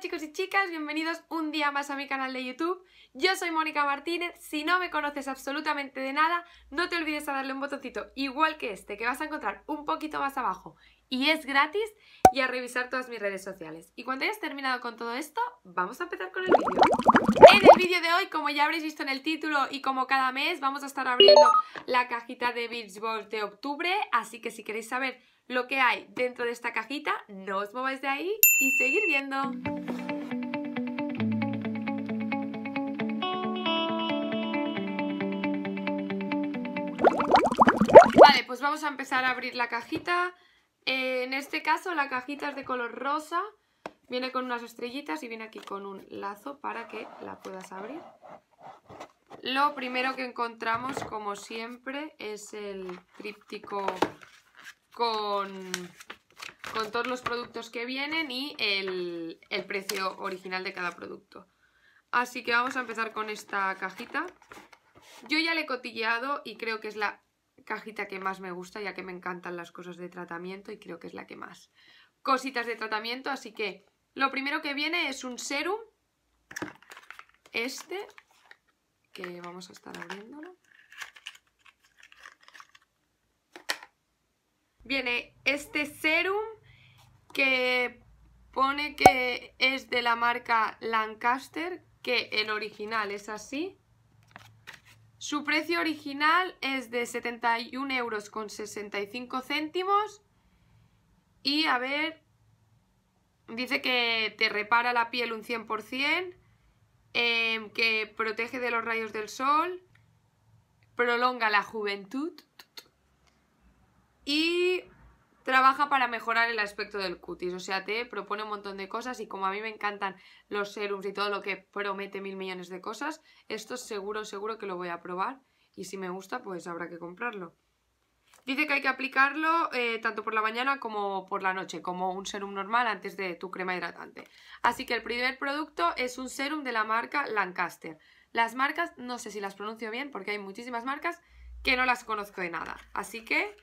chicos y chicas, bienvenidos un día más a mi canal de YouTube. Yo soy Mónica Martínez, si no me conoces absolutamente de nada, no te olvides de darle un botoncito igual que este, que vas a encontrar un poquito más abajo y es gratis, y a revisar todas mis redes sociales. Y cuando hayas terminado con todo esto, vamos a empezar con el vídeo. En el vídeo de hoy, como ya habréis visto en el título y como cada mes, vamos a estar abriendo la cajita de Beach Balls de octubre, así que si queréis saber lo que hay dentro de esta cajita, no os mováis de ahí y seguir viendo. Vale, pues vamos a empezar a abrir la cajita. Eh, en este caso la cajita es de color rosa, viene con unas estrellitas y viene aquí con un lazo para que la puedas abrir. Lo primero que encontramos, como siempre, es el tríptico con, con todos los productos que vienen y el, el precio original de cada producto. Así que vamos a empezar con esta cajita. Yo ya le he cotilleado y creo que es la cajita que más me gusta, ya que me encantan las cosas de tratamiento y creo que es la que más. Cositas de tratamiento, así que lo primero que viene es un serum. Este, que vamos a estar abriéndolo. Viene este serum que pone que es de la marca Lancaster, que el original es así. Su precio original es de 71 euros con 65 céntimos. Y a ver, dice que te repara la piel un 100%, em, que protege de los rayos del sol, prolonga la juventud y trabaja para mejorar el aspecto del cutis. O sea, te propone un montón de cosas y como a mí me encantan los serums y todo lo que promete mil millones de cosas, esto seguro, seguro que lo voy a probar y si me gusta, pues habrá que comprarlo. Dice que hay que aplicarlo eh, tanto por la mañana como por la noche, como un serum normal antes de tu crema hidratante. Así que el primer producto es un serum de la marca Lancaster. Las marcas, no sé si las pronuncio bien porque hay muchísimas marcas que no las conozco de nada. Así que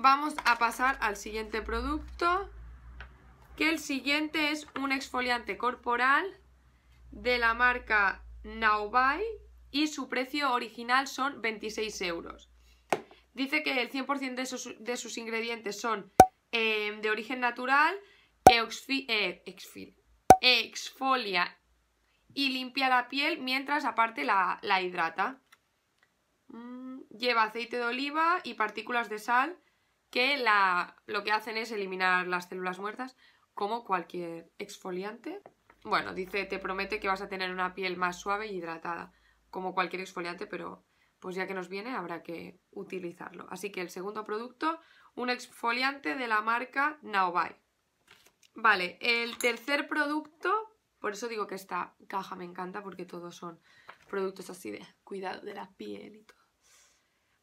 vamos a pasar al siguiente producto, que el siguiente es un exfoliante corporal de la marca Naubai y su precio original son 26 euros. Dice que el 100% de sus, de sus, ingredientes son eh, de origen natural, eh, exfolia y limpia la piel mientras aparte la, la hidrata. Mm, lleva aceite de oliva y partículas de sal que la, lo que hacen es eliminar las células muertas como cualquier exfoliante. Bueno, dice, te promete que vas a tener una piel más suave y hidratada, como cualquier exfoliante, pero pues ya que nos viene habrá que utilizarlo. Así que el segundo producto, un exfoliante de la marca Naobai. Vale, el tercer producto, por eso digo que esta caja me encanta porque todos son productos así de cuidado de la piel y todo.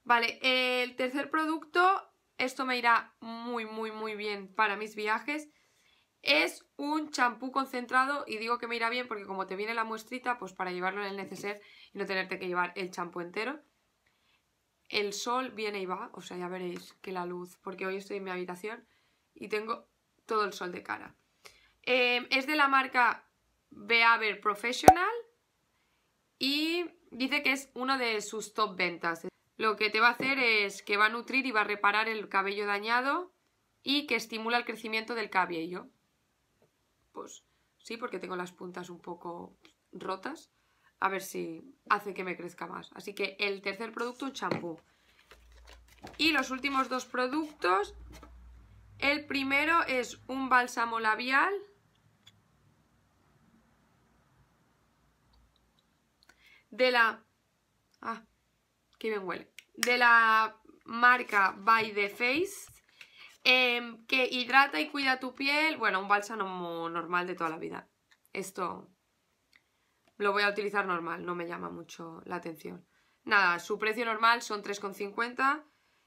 Vale, el tercer producto esto me irá muy, muy, muy bien para mis viajes. Es un champú concentrado y digo que me irá bien porque como te viene la muestrita, pues para llevarlo en el neceser y no tenerte que llevar el champú entero. El sol viene y va, o sea, ya veréis que la luz, porque hoy estoy en mi habitación y tengo todo el sol de cara. Eh, es de la marca Beaver Professional y dice que es uno de sus top ventas lo que te va a hacer es que va a nutrir y va a reparar el cabello dañado y que estimula el crecimiento del cabello. Pues sí, porque tengo las puntas un poco rotas. A ver si hace que me crezca más. Así que el tercer producto, un champú. Y los últimos dos productos. El primero es un bálsamo labial. De la... Ah, que bien huele, de la marca By The Face, em, que hidrata y cuida tu piel, bueno, un bálsamo normal de toda la vida. Esto lo voy a utilizar normal, no me llama mucho la atención. Nada, su precio normal son 3,50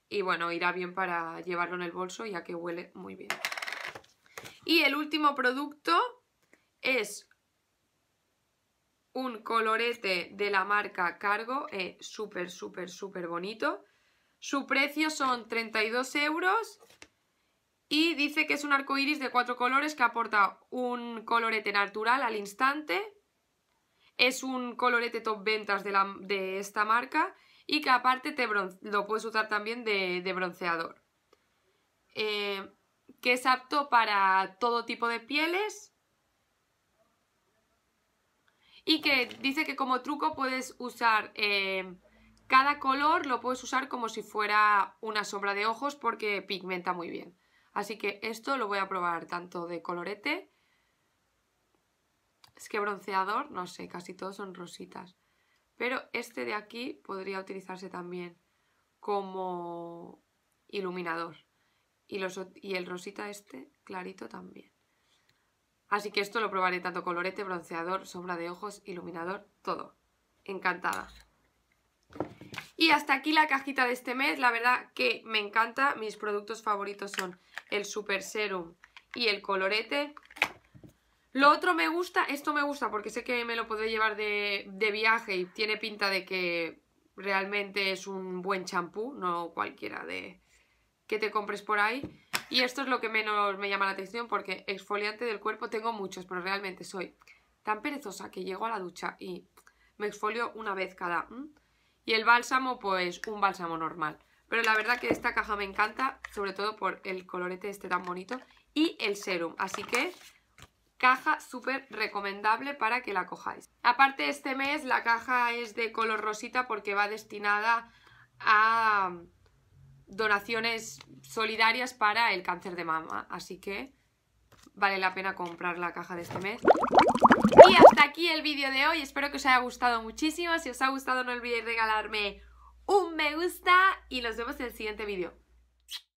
y bueno, irá bien para llevarlo en el bolso ya que huele muy bien. Y el último producto es un colorete de la marca Cargo, eh, súper, súper, súper bonito. Su precio son 32 euros Y dice que es un arco iris de cuatro colores que aporta un colorete natural al instante. Es un colorete top ventas de, la, de esta marca y que aparte te lo puedes usar también de, bronceador. Eh, que es apto para todo tipo de pieles y que dice que como truco puedes usar eh, cada color, lo puedes usar como si fuera una sombra de ojos porque pigmenta muy bien. Así que esto lo voy a probar tanto de colorete, es que bronceador, no sé, casi todos son rositas. Pero este de aquí podría utilizarse también como iluminador. Y, el rosita este clarito también. Así que esto lo probaré tanto colorete, bronceador, sombra de ojos, iluminador, todo. Encantada. Y hasta aquí la cajita de este mes. La verdad que me encanta. Mis productos favoritos son el Super Serum y el colorete. Lo otro me gusta, esto me gusta porque sé que me lo podré llevar de, de viaje y tiene pinta de que realmente es un buen champú, no cualquiera de que te compres por ahí. Y esto es lo que menos me llama la atención porque exfoliante del cuerpo tengo muchos, pero realmente soy tan perezosa que llego a la ducha y me exfolio una vez cada... Y el bálsamo, pues un bálsamo normal. Pero la verdad que esta caja me encanta, sobre todo por el colorete este tan bonito y el serum. Así que caja súper recomendable para que la cojáis. Aparte este mes la caja es de color rosita porque va destinada a donaciones solidarias para el cáncer de mama. Así que vale la pena comprar la caja de este mes. Y hasta aquí el vídeo de hoy. Espero que os haya gustado muchísimo. Si os ha gustado no olvidéis regalarme un me gusta y nos vemos en el siguiente vídeo.